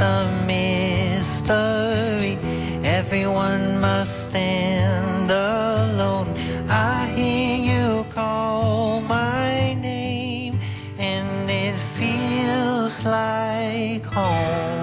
a mystery. Everyone must stand alone. I hear you call my name, and it feels like home.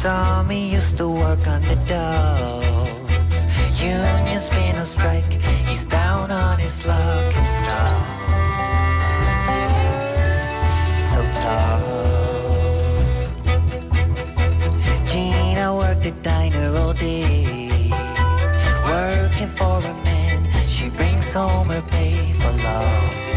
Tommy used to work on the docks. Union's been on strike. He's down on his luck and stuff. So tough. Gina worked at diner all day. Working for a man. She brings home her pay for love.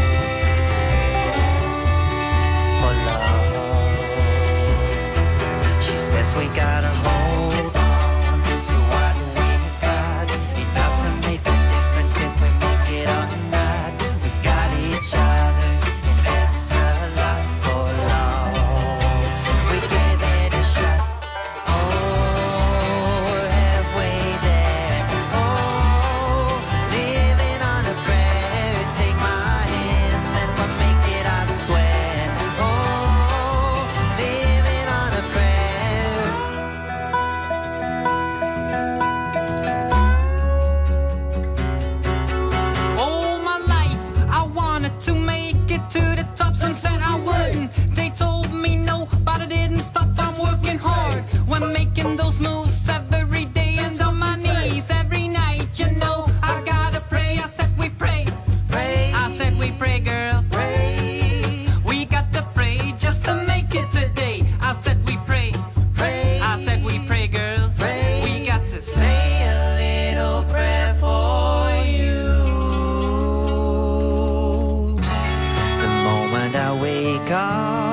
Making those moves every day and on my knees every night. You know, I gotta pray. I said we pray. Pray. I said we pray, girls. Pray. We got to pray just to make it today. I said we pray. Pray. I said we pray, girls. Pray. We got to say. Say a little prayer for you. The moment I wake up.